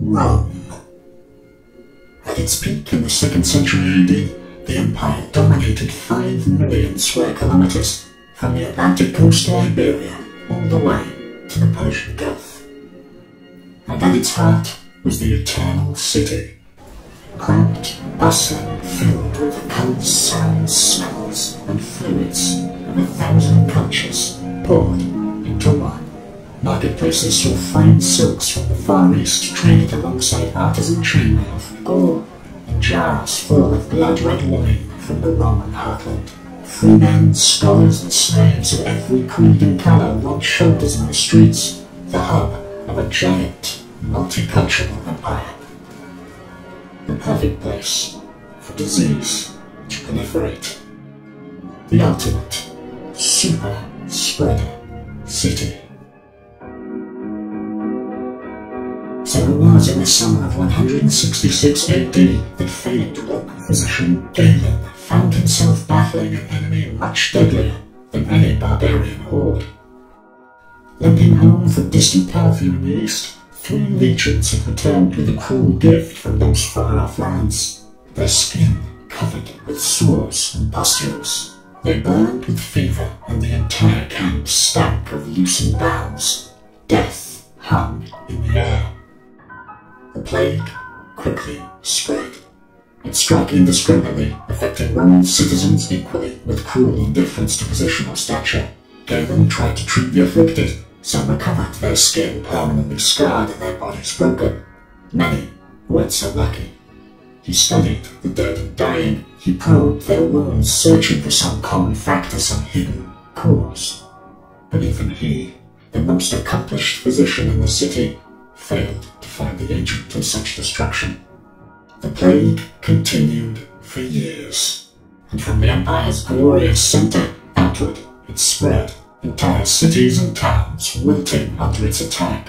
Rome. At its peak in the 2nd century AD, the empire dominated 5 million square kilometers from the Atlantic coast of Iberia all the way to the Persian Gulf. And at its heart was the Eternal City, cramped, bustling, filled with sounds, smells, and fluids of a thousand cultures poured into one. Marketplaces saw fine silks from the Far East traded alongside artisan chainmail from Gaul and jars full of blood red wine from the Roman heartland. Free men, scholars, and slaves of every creed and colour rubbed shoulders in the streets, the hub of a giant, multicultural empire. The perfect place for disease to proliferate. The ultimate super spreader city. It was in the summer of 166 AD that famed Roman physician Galen found himself battling an enemy much deadlier than any barbarian horde. Limping home from distant Parthian in the east, three legions had returned with a cruel gift from those far-off lands, their skin covered with sores and pustules. They burned with fever, and the entire camp stank of loosened bowels. Death hung in the air. The plague quickly spread. It struck indiscriminately, affecting Roman citizens equally, with cruel indifference to position or stature. Galen tried to treat the afflicted. Some recovered, their skin permanently scarred and their bodies broken. Many weren't so lucky. He studied the dead and dying. He probed their wounds, searching for some common factor, some hidden cause. But even he, the most accomplished physician in the city, failed to find the agent of such destruction. The plague continued for years, and from the Empire's glorious center outward it spread, entire cities and towns wilting under its attack.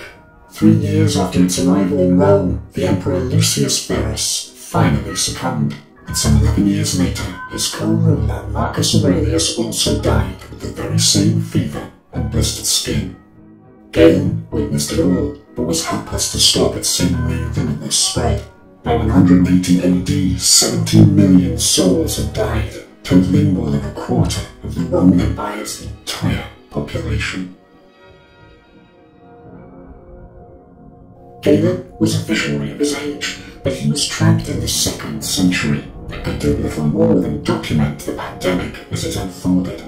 Three years after its arrival in Rome, the Emperor Lucius Verus finally succumbed, and some eleven years later, his co-ruler Marcus Aurelius also died with the very same fever and blistered skin. Galen witnessed it all, but was helpless to stop its seemingly limitless spread. By 180 AD, 17 million souls had died, totaling more than a quarter of the Roman Empire's entire population. Galen was a visionary of his age, but he was trapped in the second century and could do little more than document the pandemic as it unfolded.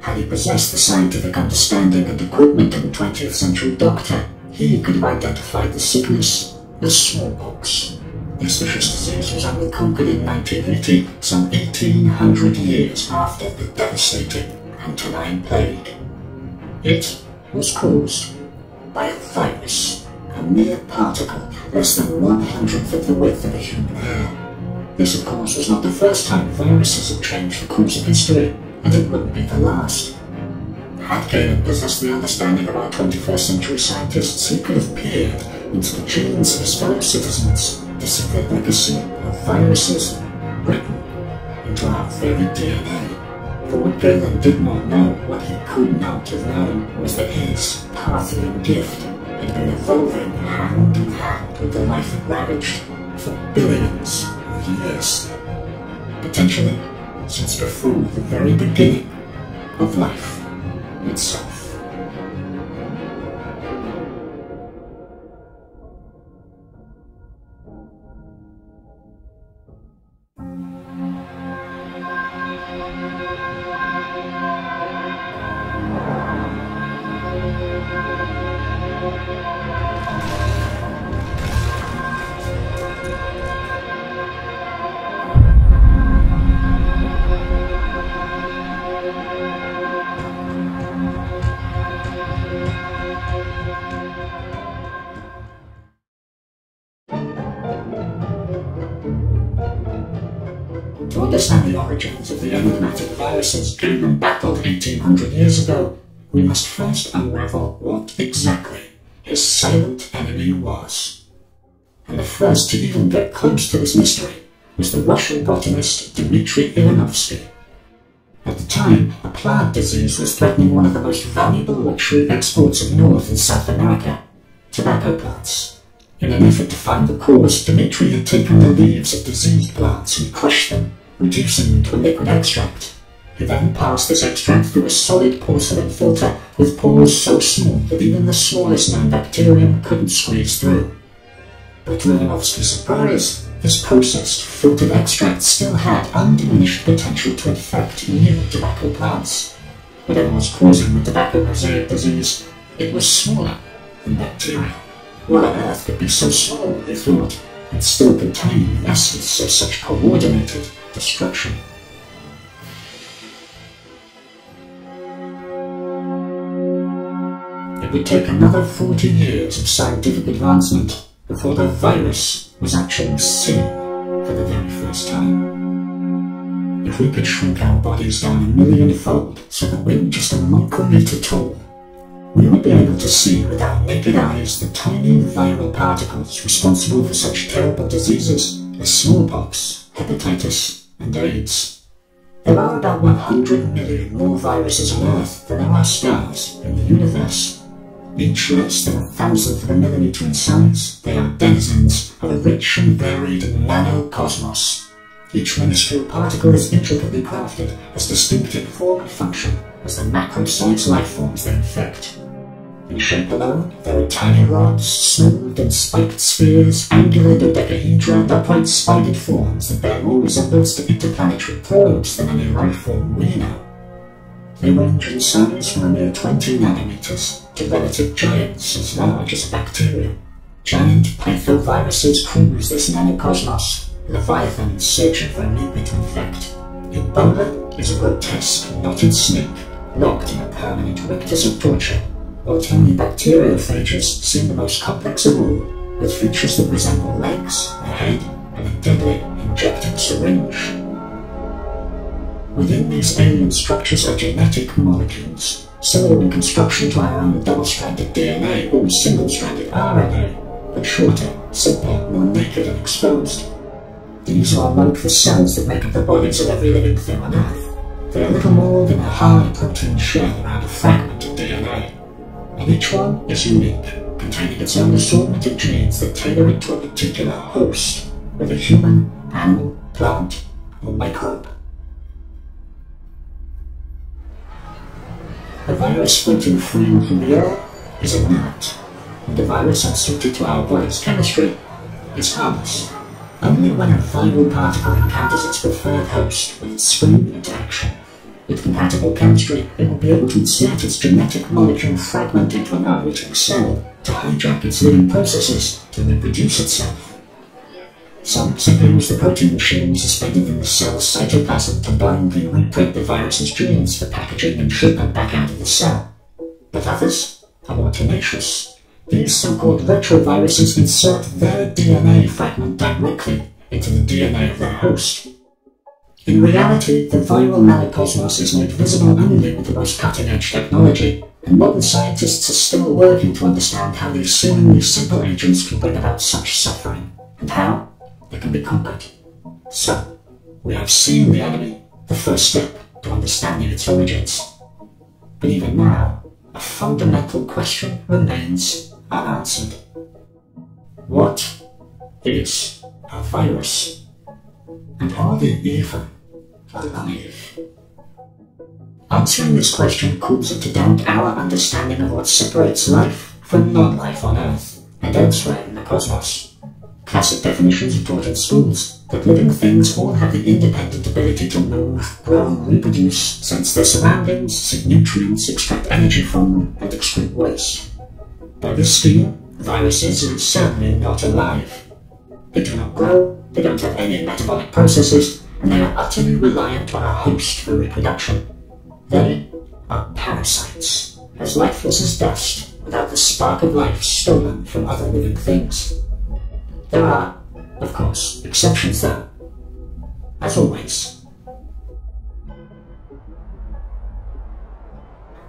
Had he possessed the scientific understanding and equipment of a 20th century doctor, he could have identified the sickness as smallpox. This vicious disease was only conquered in 1980, some 1800 years after the devastating Antonine Plague. It was caused by a virus, a mere particle less than one hundredth of the width of a human hair. This, of course, was not the first time viruses had changed the course of history, and it wouldn't be the last. Had Galen possessed the understanding of our 21st century scientists, could have peered into the genes of his fellow citizens to see the legacy of viruses written into our very DNA. For what Galen did not know, what he could not have known, was that his Parthian gift had been evolving hand in hand with the life it ravaged for billions of years. Potentially, since before the very beginning of life To viruses Galen battled 1800 years ago, we must first unravel what exactly his silent enemy was. And the first to even get close to this mystery was the Russian botanist Dmitry Ivanovsky. At the time, a plague disease was threatening one of the most valuable luxury exports of North and South America, tobacco plants. In an effort to find the cause, Dmitri had taken the leaves of diseased plants and crushed them, reducing them to a liquid extract. He then passed this extract through a solid porcelain filter with pores so small that even the smallest known bacterium couldn't squeeze through. But to surprise, this processed, filtered extract still had undiminished potential to infect new tobacco plants. Whatever was causing the tobacco mosaic disease, it was smaller than bacteria. What on earth could be so small, they thought, and still contain the essence of such coordinated destruction? Would take another 40 years of scientific advancement before the virus was actually seen for the very first time. If we could shrink our bodies down a millionfold so that we were just a micrometer tall, we would be able to see with our naked eyes the tiny viral particles responsible for such terrible diseases as smallpox, hepatitis, and AIDS. There are about 100 million more viruses on Earth than there are stars in the universe. Each less than a thousandth of a millimeter in size, they are denizens of a rich and varied nanocosmos. Each minuscule particle is intricately crafted, as distinct in form and function as the macro-sized life forms they infect. In shape alone, there are tiny rods, smooth and spiked spheres, angular dodecahedra, and upright spided forms that bear more resemblance to interplanetary probes than any life form we know. They range in size from a mere 20 nanometers to relative giants as large as a bacterium. Giant pithoviruses cruise this nanocosmos, leviathans searching for a new bit to infect. Ebola is a grotesque, knotted snake, locked in a permanent rictus of torture, while tiny bacteriophages seem the most complex of all, with features that resemble legs, a head, and a deadly injecting syringe. Within these alien structures are genetic molecules, similar in construction to our own double-stranded DNA or single-stranded RNA, but shorter, simpler, more naked and exposed. These are like the cells that make up the bodies of every living thing on Earth. They are little more than a hard protein shell around a fragment of DNA, and each one is unique, containing its own assortment of genes that tailor it to a particular host, whether human, animal, plant, or microbe. A virus floating free from the air is a and a virus unsuited to our body's chemistry is harmless. Only when a viral particle encounters its preferred host will it spring into action. With compatible chemistry, it will be able to insert its genetic molecule fragment into an originating cell to hijack its living processes to reproduce itself. Some use the protein machine suspended in the cell's cytoplasm to blindly reprint the virus's genes for packaging and shipment back out of the cell. But others are more tenacious. These so-called retroviruses insert their DNA fragment directly into the DNA of their host. In reality, the viral nanocosmos is made visible only with the most cutting-edge technology, and modern scientists are still working to understand how these seemingly simple agents can bring about such suffering, and how that can be conquered. So, we have seen the enemy, the first step to understanding its origins. But even now, a fundamental question remains unanswered. What is a virus? And are they even alive? Answering this question calls into doubt our understanding of what separates life from non-life on Earth and elsewhere in the cosmos. Classic definitions are taught in schools that living things all have the independent ability to move, grow, reproduce, sense their surroundings, seek nutrients, extract energy from them, and excrete waste. By this scheme, viruses are certainly not alive. They do not grow, they don't have any metabolic processes, and they are utterly reliant on a host for reproduction. They are parasites, as lifeless as dust, without the spark of life stolen from other living things. There are, of course, exceptions though. As always.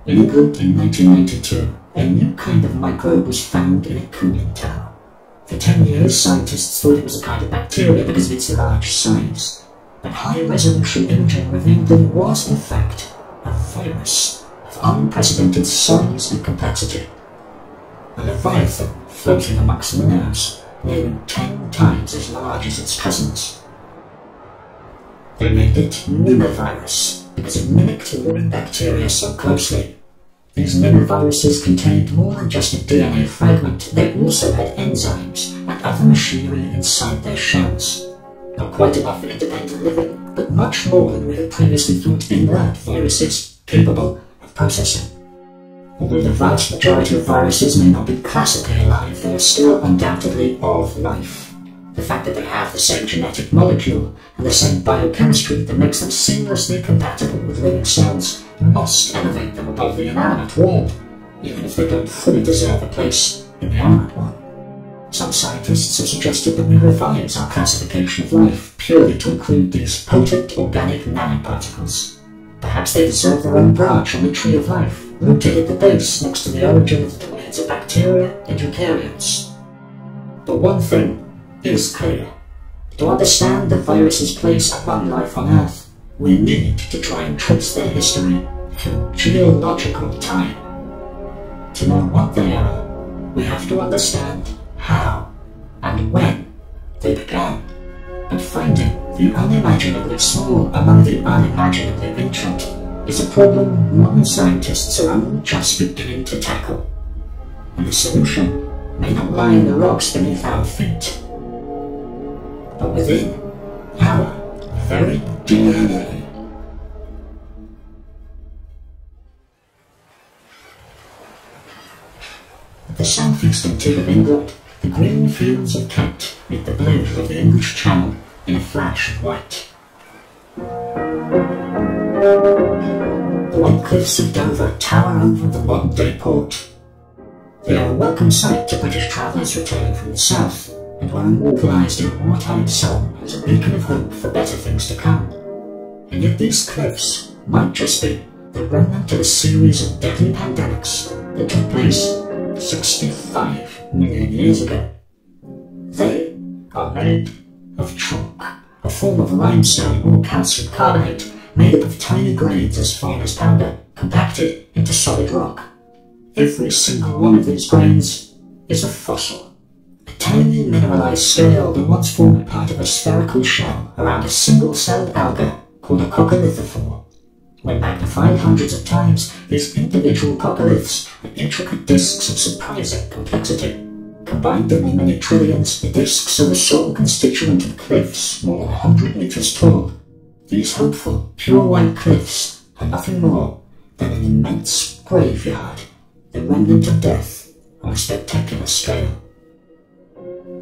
In England in 1992, a new kind of microbe was found in a cooling tower. For 10 years, scientists thought it was a kind of bacteria because of its large size. But high-resolution imaging revealed that it was, in fact, a virus of unprecedented size and complexity. A leviathan floating amongst the nurse nearly ten times as large as its cousins. They named it mimivirus because it mimicked living bacteria so closely. These mimiviruses contained more than just a DNA fragment, they also had enzymes and other machinery inside their shells. Not quite enough for independent living, but much more than we had previously thought inert viruses capable of processing. Although the vast majority of viruses may not be classically alive, they are still undoubtedly of life. The fact that they have the same genetic molecule and the same biochemistry that makes them seamlessly compatible with living cells must elevate them above the inanimate world, even if they don't fully deserve a place in the animate one. Some scientists have suggested that we revise our classification of life purely to include these potent organic nanoparticles. Perhaps they deserve their own branch on the tree of life, at the base next to the origin of the domains of bacteria and eukaryotes. But one thing is clear. To understand the virus's place among life on Earth, we need to try and trace their history through geological time. To know what they are, we have to understand how and when they began, and finding the unimaginably small among the unimaginably ancient is a problem modern scientists are only just beginning to tackle. And the solution may not lie in the rocks beneath our feet, but within our very DNA. At the southeastern tip of England, the green fields of Kent meet the blue of the English Channel in a flash of white. The white cliffs of Dover tower over the modern-day port. They are a welcome sight to British travellers returning from the south, and were immortalised in wartime song as a beacon of hope for better things to come. And yet these cliffs might just be the remnant of a series of deadly pandemics that took place 65 million years ago. They are made of chalk, a form of limestone or calcium carbonate made up of tiny grains as fine as powder, compacted into solid rock. Every single one of these grains is a fossil, a tiny mineralized scale that once formed part of a spherical shell around a single-celled alga called a coccolithophore. When magnified hundreds of times, these individual coccoliths are intricate discs of surprising complexity. Combined in many trillions, the discs are the sole constituent of cliffs more than a hundred meters tall. These hopeful, pure white cliffs are nothing more than an immense graveyard, the remnant of death on a spectacular scale.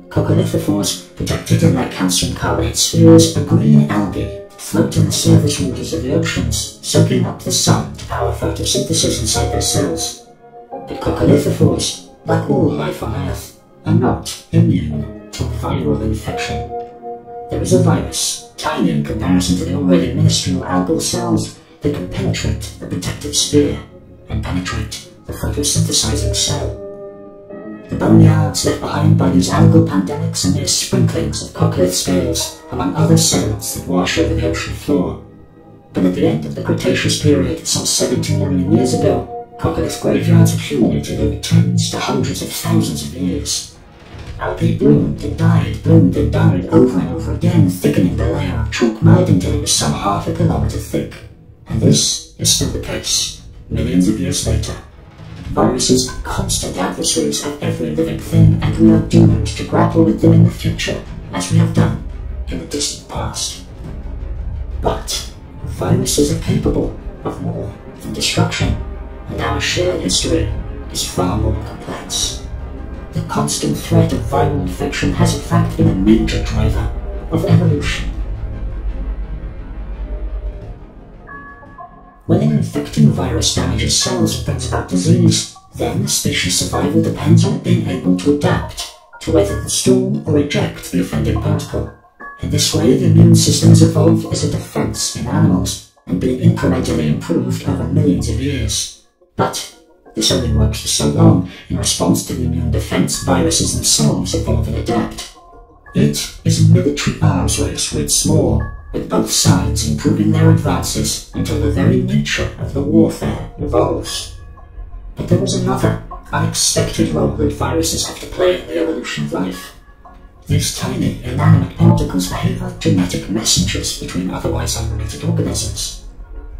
Coccolithophores, protected in their calcium carbonate spheres, are green algae float in the surface waters of the oceans, soaking up the sun to power photosynthesis inside their cells. But coccolithophores, like all life on Earth, are not immune to viral infection. There is a virus, tiny in comparison to the already minuscule algal cells, that can penetrate the protective sphere and penetrate the photosynthesizing cell. The boneyards left behind by these algal pandemics and their sprinklings of coccolith scales, among other cells that wash over the ocean floor. But at the end of the Cretaceous period, some 17 million years ago, coccolith graveyards accumulated over tens to hundreds of thousands of years. Algae bloomed and died, bloomed and died over and over again, thickening the layer of chalk mud until it was some half a kilometer thick. And this is still the case, millions of years later. Viruses are constant adversaries of every living thing, and we are doomed to grapple with them in the future, as we have done in the distant past. But viruses are capable of more than destruction, and our shared history is far more complex. The constant threat of viral infection has in fact been a major driver of evolution. When an infecting virus damages cells and brings about disease, then species survival depends on being able to adapt to weather the storm or eject the offending particle. In this way, the immune systems evolve as a defense in animals and being incrementally improved over millions of years. But this only works for so long in response to the immune defense viruses themselves evolve and adapt. It is a military arms race with small with both sides improving their advances until the very nature of the warfare evolves. But there was another, unexpected role that viruses have to play in the evolution of life. These tiny, inanimate particles behave like genetic messengers between otherwise unrelated organisms.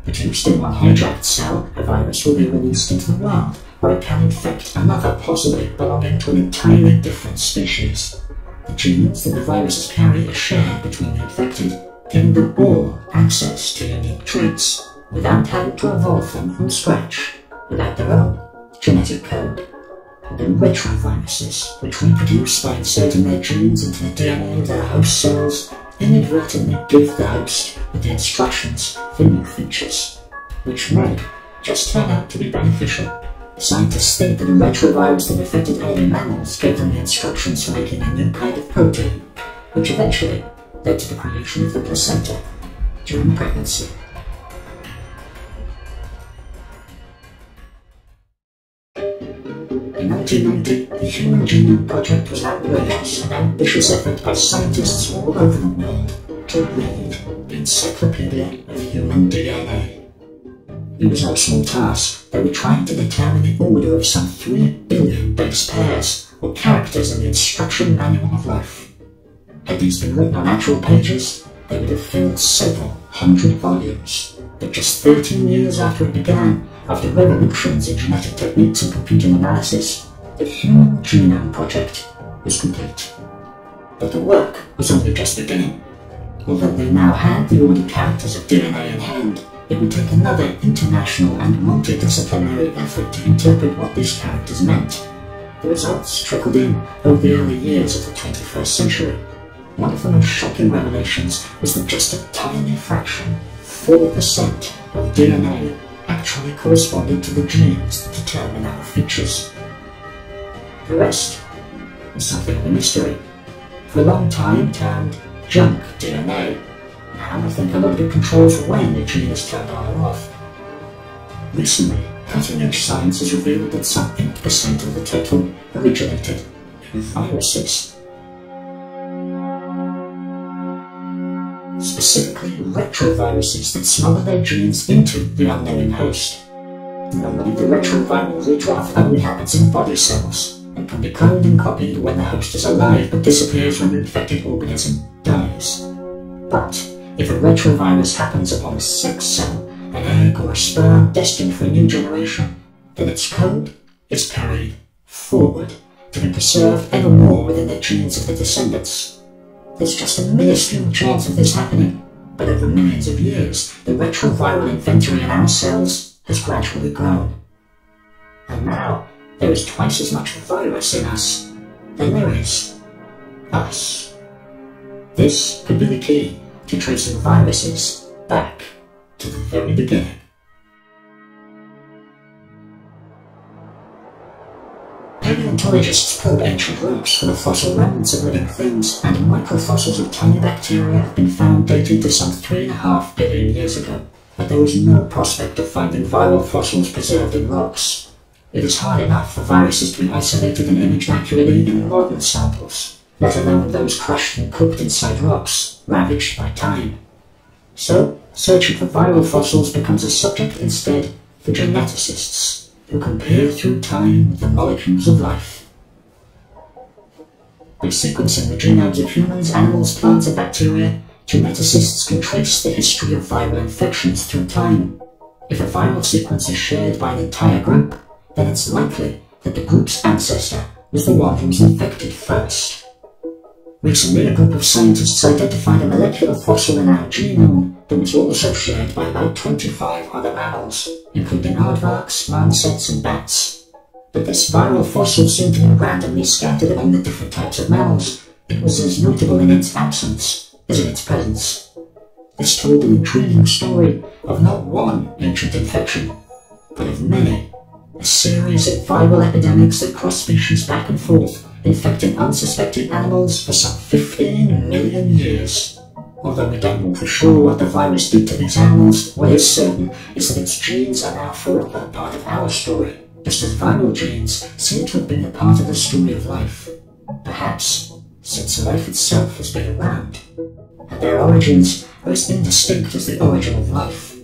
In one hijacked cell, a virus will be released into the world, where it can infect another, possibly belonging to an entirely different species. The genes that the viruses carry are shared between the infected, giving them all access to unique traits, without having to evolve them from scratch, without their own genetic code. And the retroviruses, which reproduce by inserting their genes into the DNA of their host cells, inadvertently give the host with the instructions for new features, which may just turn out to be beneficial. Scientists think that a retrovirus that infected early mammals gave them the instructions for making a new kind of protein, which eventually led to the creation of the placenta during pregnancy. In 1990, the The human Genome Project was outrageous and ambitious effort by scientists all over the world to read the Encyclopedia of Human DNA. It was no small task. They were trying to determine the order of some 3 billion base pairs or characters in the instruction manual of life. Had these been written on actual pages, they would have filled several hundred volumes. But just 13 years after it began, after revolutions in genetic techniques and computing analysis, the Human Genome Project is complete. But the work was only just beginning. Although they now had the ordered characters of DNA in hand, it would take another international and multidisciplinary effort to interpret what these characters meant. The results trickled in over the early years of the 21st century. One of the most shocking revelations was that just a tiny fraction, 4% of DNA actually corresponded to the genes that determine our features. The rest was something of a mystery. For a long time termed junk DNA, now I think a lot of it controls when the gene is turned on or off. Recently, cutting-edge science has revealed that some 8% of the total originated in viruses. specifically retroviruses that smuggle their genes into the unknowing host. Normally the retroviral redraft only happens in body cells, and can be cloned and copied when the host is alive but disappears when the infected organism dies. But if a retrovirus happens upon a sex cell, an egg or a sperm destined for a new generation, then its code is carried forward to be preserved evermore within the genes of the descendants. There's just a minuscule chance of this happening, but over millions of years, the retroviral inventory in our cells has gradually grown. And now, there is twice as much virus in us than there is us. This could be the key to tracing viruses back to the very beginning. Paleontologists probe ancient rocks for the fossil remnants of living things, and microfossils of tiny bacteria have been found dating to some 3.5 billion years ago. But there is no prospect of finding viral fossils preserved in rocks. It is hard enough for viruses to be isolated and imaged accurately in modern samples, let alone those crushed and cooked inside rocks, ravaged by time. So, searching for viral fossils becomes a subject instead for geneticists who compare through time the molecules of life. By sequencing the genomes of humans, animals, plants, and bacteria, geneticists can trace the history of viral infections through time. If a viral sequence is shared by an entire group, then it's likely that the group's ancestor was the one who was infected first. Recently, a group of scientists identified a molecular fossil in our genome that was also shared by about 25 other mammals, including aardvarks, marmosets, and bats. But this viral fossil seemed to be randomly scattered among the different types of mammals. It was as notable in its absence as in its presence. This told an intriguing story of not one ancient infection, but of many. A series of viral epidemics that cross species back and forth, infecting unsuspecting animals for some 15 million years. Although we don't know for sure what the virus did to these animals, what is certain is that its genes are now forever part of our story, just as viral genes seem to have been a part of the story of life. Perhaps since life itself has been around, and their origins are as indistinct as the origin of life.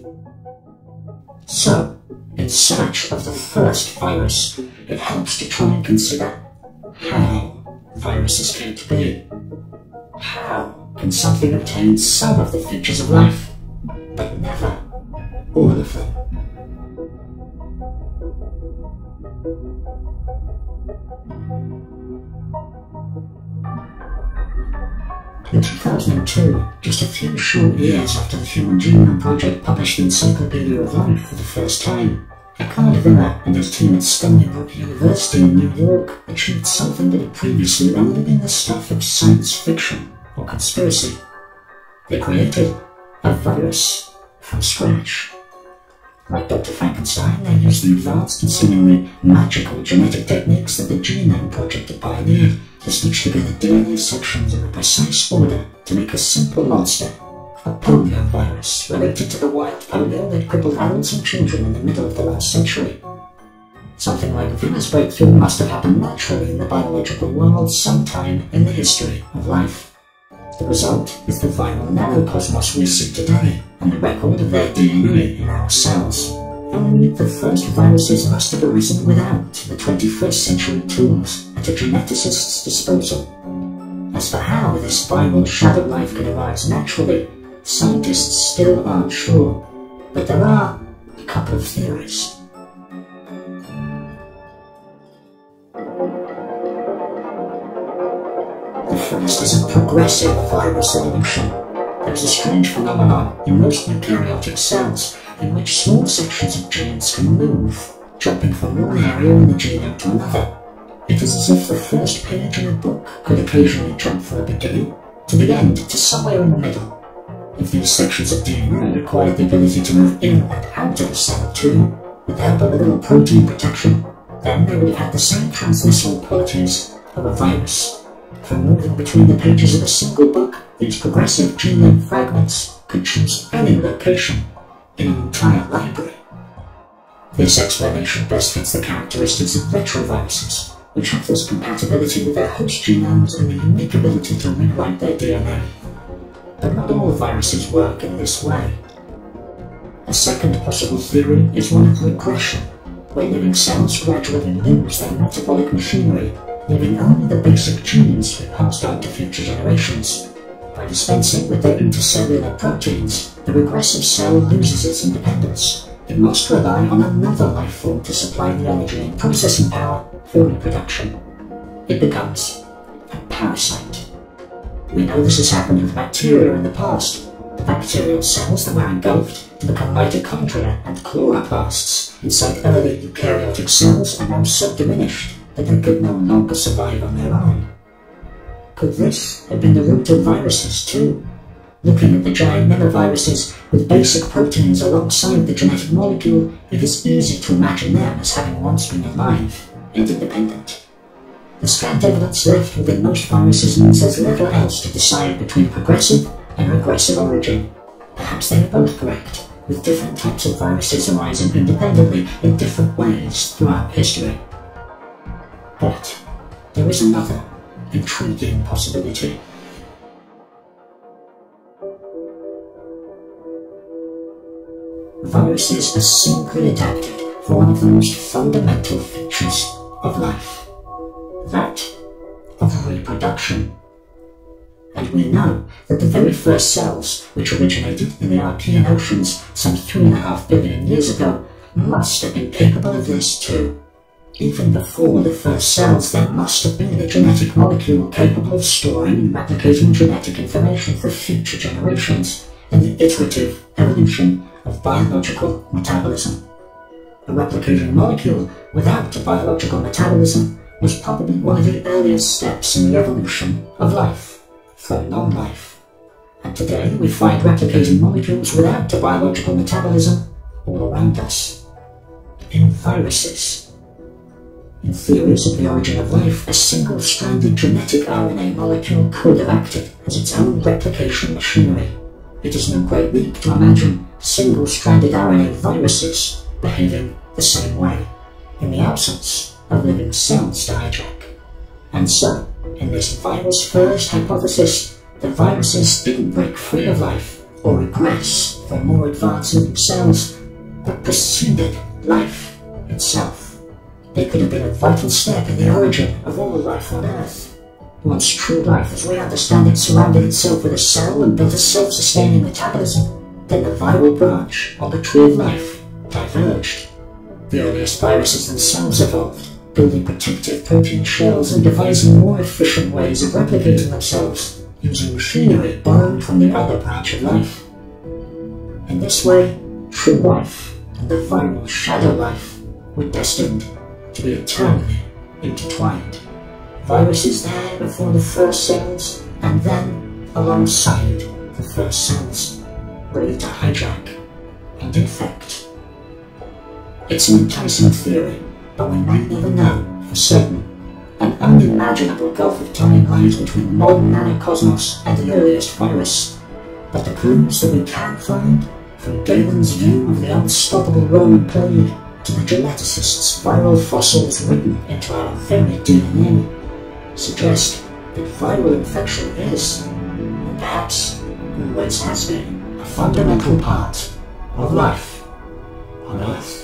So, in search of the first virus, it helps to try and consider how viruses came to be. How can something obtain some of the features of life, but never all of them? In 2002, just a few short years after the Human Genome Project published the Encyclopedia of Life for the first time, Eckard Wimmer and his team at Stony Brook University in New York achieved something that had previously only been the stuff of science fiction or conspiracy. They created a virus from scratch. Like Dr. Frankenstein, they used the advanced and seemingly magical genetic techniques that the Genome Project pioneered to stitch together DNA sections in a precise order to make a simple monster, a polio virus related to the wild polio that crippled adults and children in the middle of the last century. Something like Venus breakthrough must have happened naturally in the biological world sometime in the history of life. The result is the viral nanocosmos we see today, and the record of their DNA in our cells. Only the first viruses must have arisen without the 21st century tools at a geneticist's disposal. As for how this viral shadow life could arise naturally, scientists still aren't sure, but there are a couple of theories. First is a progressive virus evolution. There's a strange phenomenon in most eukaryotic cells in which small sections of genes can move, jumping from one area in the genome to another. It is as if the first page in a book could occasionally jump from the beginning to the end to somewhere in the middle. If these sections of DNA acquired the ability to move in and out of the cell too, with the help of a little protein protection, then they would have the same transmission qualities of a virus. Moving between the pages of a single book, these progressive genome fragments could choose any location in an entire library. This explanation best fits the characteristics of retroviruses, which have this compatibility with their host genomes and the unique ability to rewrite their DNA. But not all viruses work in this way. A second possible theory is one of regression, where living cells gradually lose their metabolic machinery, leaving only the basic genes be passed on to future generations. By dispensing with their intercellular proteins, the regressive cell loses its independence. It must rely on another life form to supply the energy and processing power for reproduction. It becomes a parasite. We know this has happened with bacteria in the past. The bacterial cells that were engulfed to become mitochondria and chloroplasts inside early eukaryotic cells are now so diminished that they could no longer survive on their own. Could this have been the root of viruses too? Looking at the giant nanoviruses with basic proteins alongside the genetic molecule, it is easy to imagine them as having once been alive and independent. The scant evidence left within most viruses means there's little else to decide between progressive and regressive origin. Perhaps they are both correct, with different types of viruses arising independently in different ways throughout history. But there is another intriguing possibility. Viruses are simply adapted for one of the most fundamental features of life that of reproduction. And we know that the very first cells, which originated in the Archean oceans some three and a half billion years ago, must have been capable of this too. Even before the first cells, there must have been a genetic molecule capable of storing and replicating genetic information for future generations in the iterative evolution of biological metabolism. A replicating molecule without a biological metabolism was probably one of the earliest steps in the evolution of life, for non-life. And today we find replicating molecules without a biological metabolism all around us. In viruses. In theories of the origin of life, a single-stranded genetic RNA molecule could have acted as its own replication machinery. It is no great leap to imagine single-stranded RNA viruses behaving the same way in the absence of living cells to hijack. And so, in this virus first hypothesis, the viruses didn't break free of life or regress for more advanced living cells, but preceded life itself. They could have been a vital step in the origin of all life on Earth. Once true life as we understand it surrounded itself with a cell and built a self-sustaining metabolism, then the viral branch, on the tree of life, diverged. The earliest viruses themselves evolved, building protective protein shells and devising more efficient ways of replicating themselves, using machinery borrowed from the other branch of life. In this way, true life and the viral shadow life were destined to be eternally intertwined. Viruses there before the first cells, and then alongside the first cells, ready to hijack and infect. It's an enticing theory, but we might never know for certain. An unimaginable gulf of time lies between modern nanocosmos and the earliest virus. But the clues that we can find, from Galen's view of the unstoppable Roman plague geneticist's viral fossils written into our very DNA, suggest that viral infection is, and perhaps always has been, a fundamental part of life on Earth.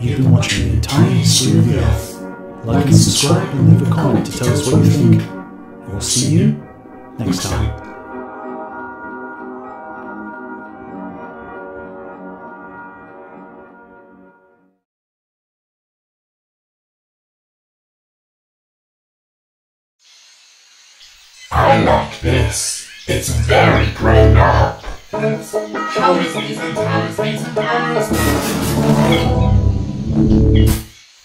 You've been watching the entire history of the Earth. Like and subscribe and leave a comment to tell us what you think. We'll see you next time. I like this. It's very grown up.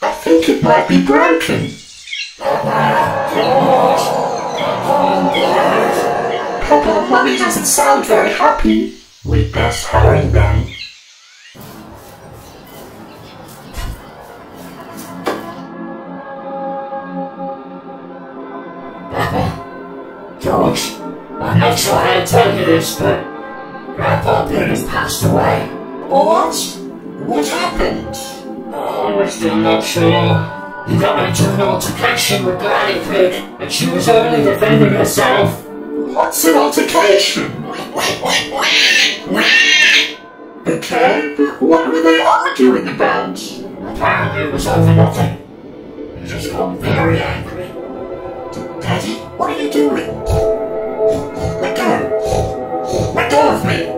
I think it might be broken. Peppa, Mommy doesn't sound very happy. We best hurry then. Peppa, George, I'm not sure how to tell you this, but Grandpa Ben has passed away. What? What happened? We're still not sure. He got into an altercation with Granny Pig, and she was only defending herself. What's an altercation? okay, but what were they arguing about? Apparently it was over nothing. He just got very angry. Daddy, what are you doing? Let go. Let go of me.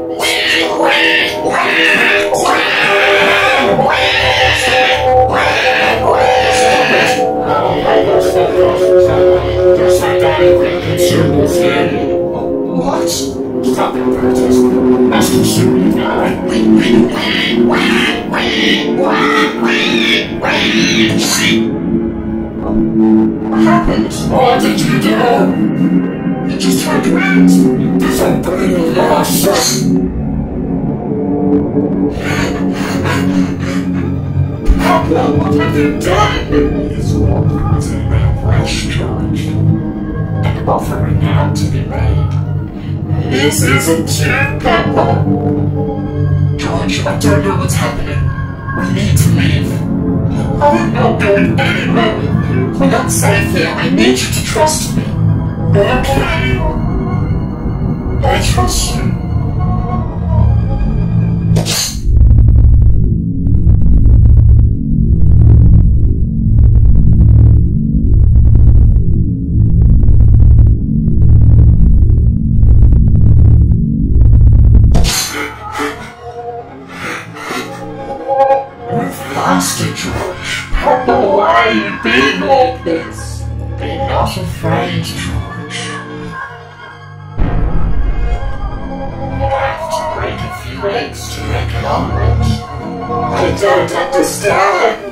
What? Stop it, Brutus. Must consume you now. What happened? What did you do? You just turned around. This unbelievable loss. To be made. This isn't true, Papa. George, I don't know what's happening. We need to leave. I'm not going anywhere with you. We're not safe here. I need you to trust me. Okay. I trust you. Don't understand.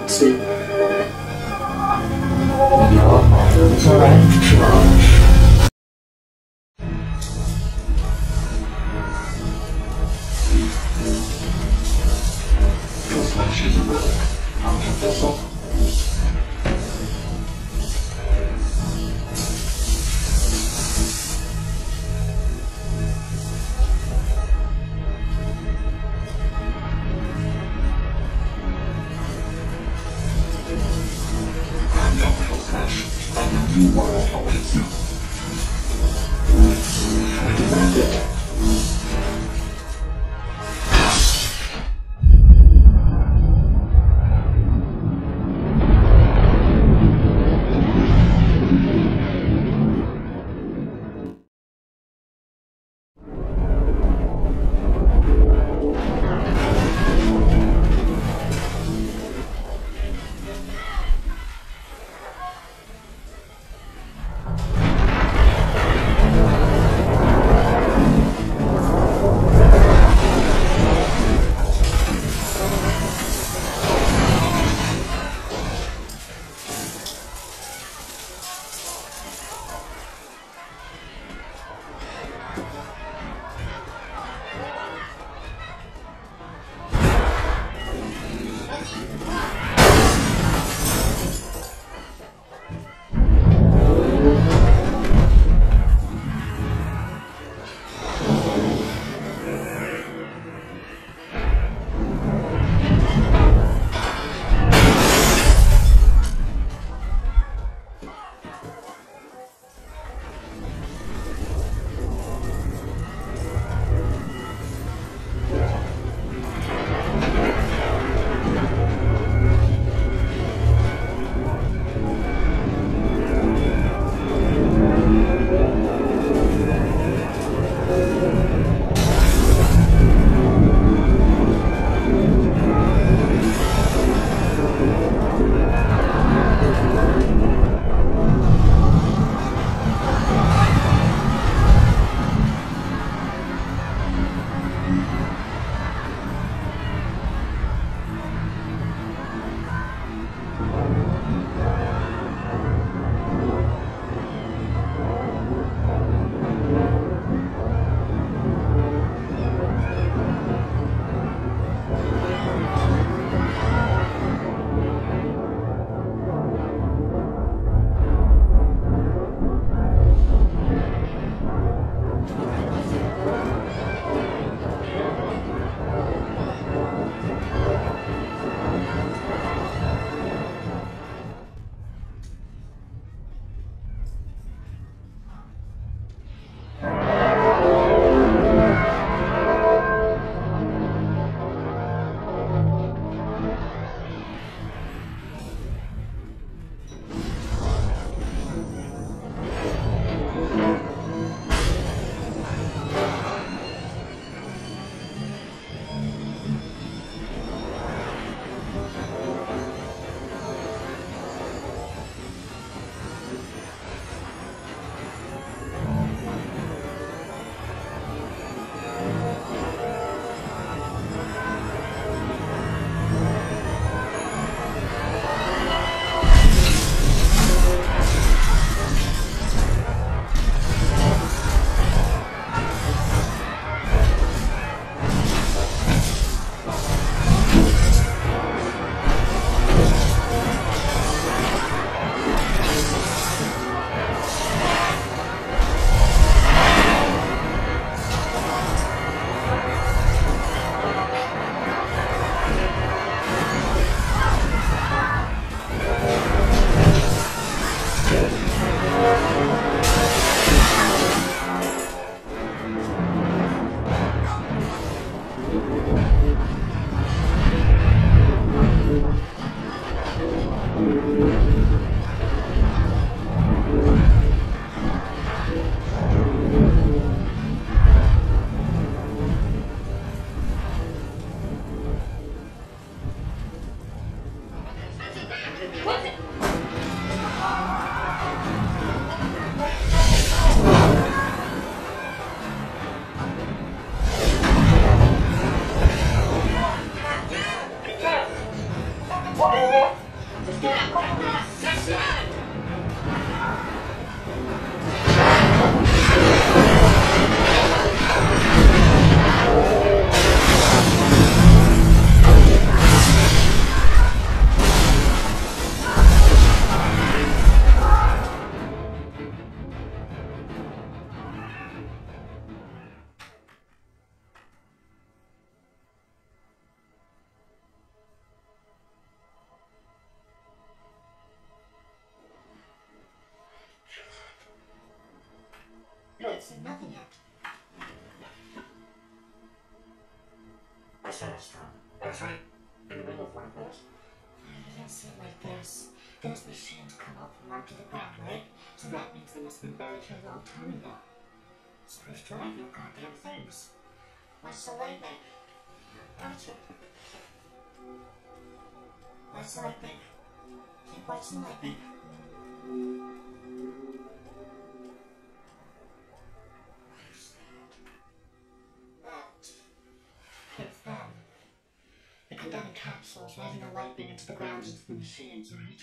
Said nothing yet. I said it strong. Was right in the middle of one of those. I don't see it like this. Those machines come up from under the ground, right? So that means they must have been buried here a long time ago. So they've dried no goddamn things. What's the lightning? Watch it. What's the lightning? Keep watching the lightning. Machines, right?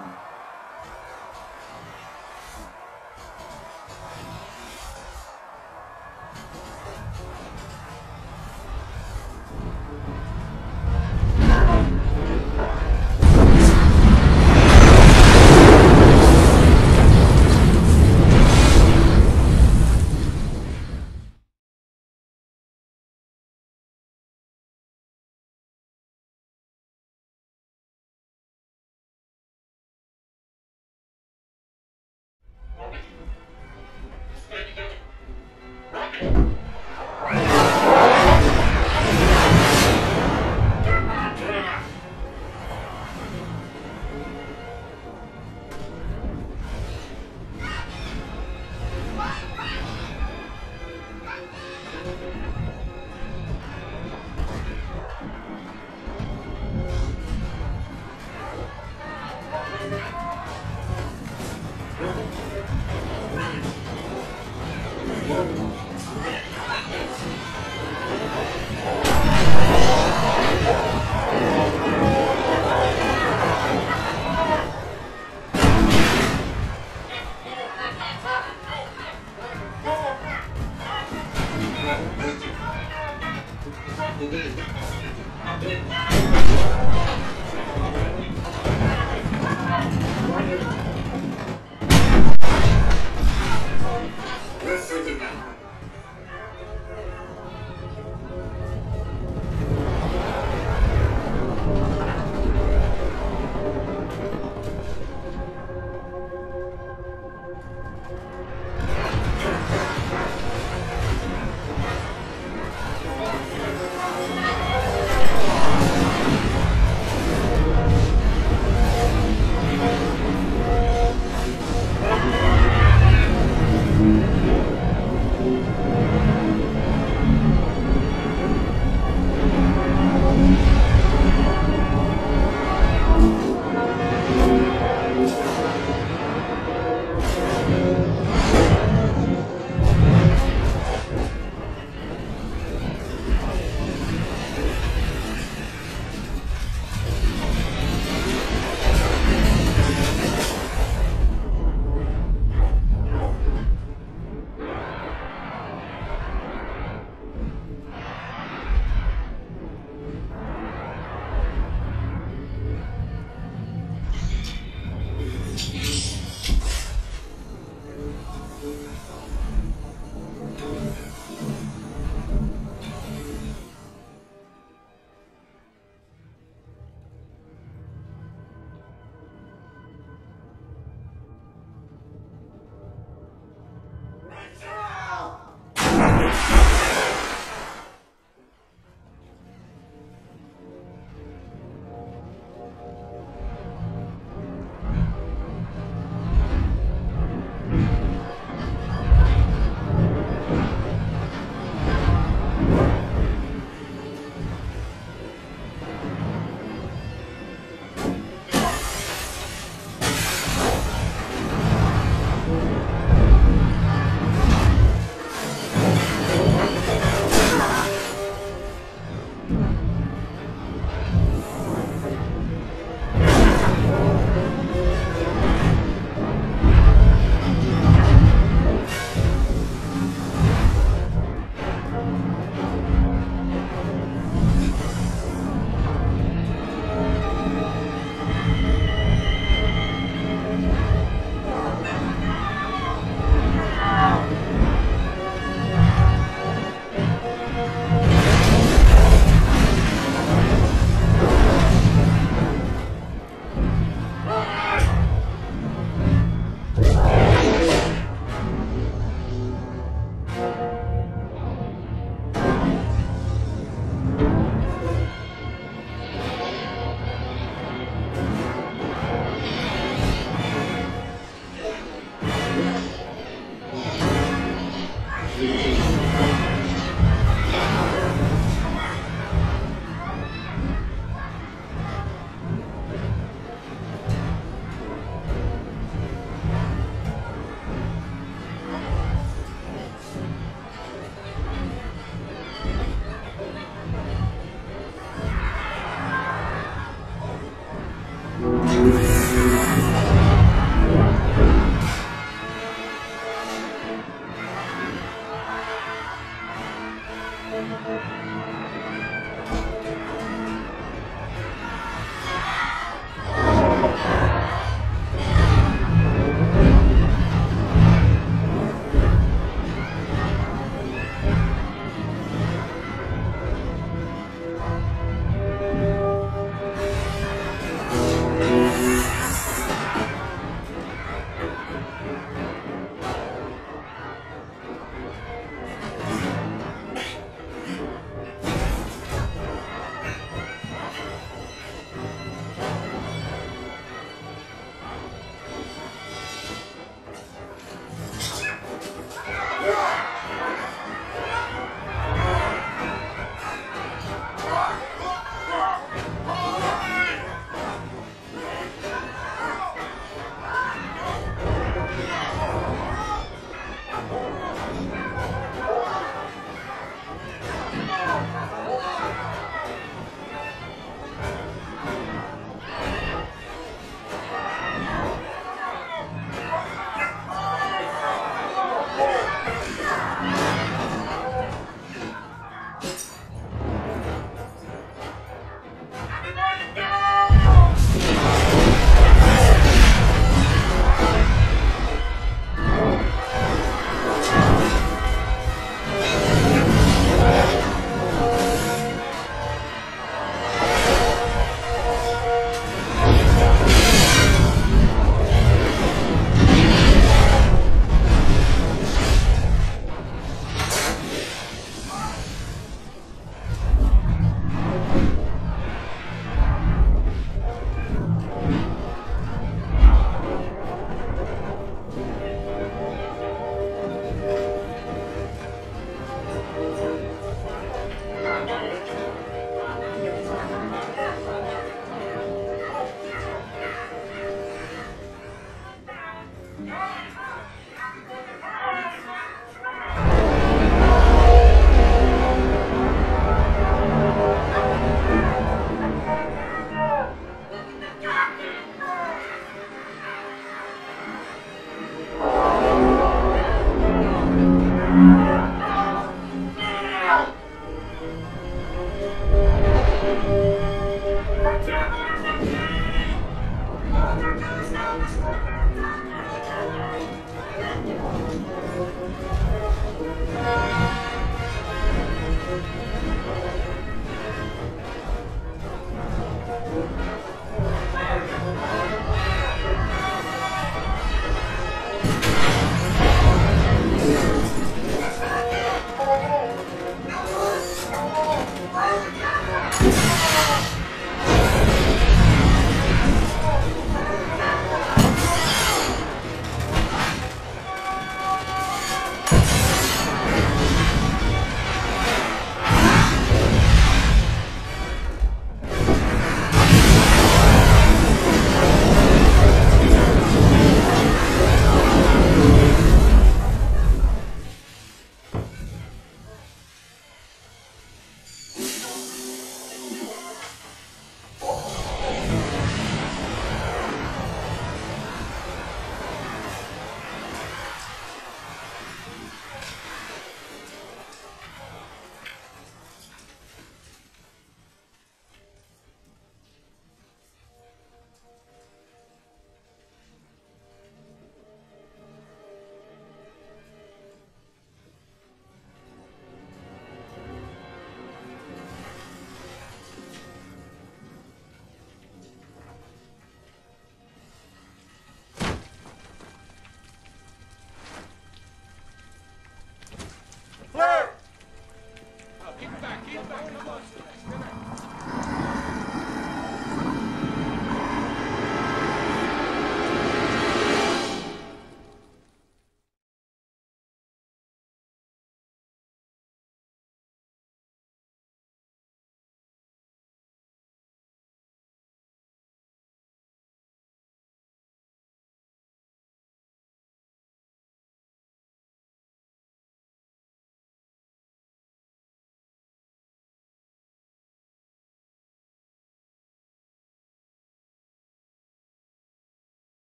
Mm.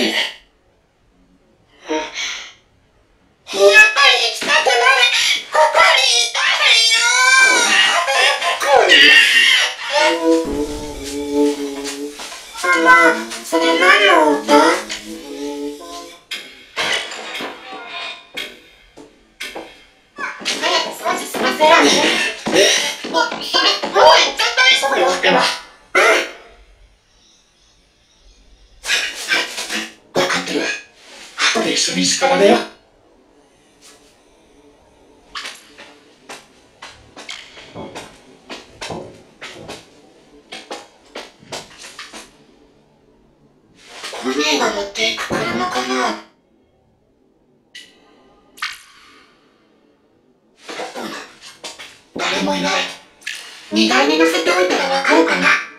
Yeah. イが持っていく車かな。もいない。荷台に乗せておいたらわかるかな。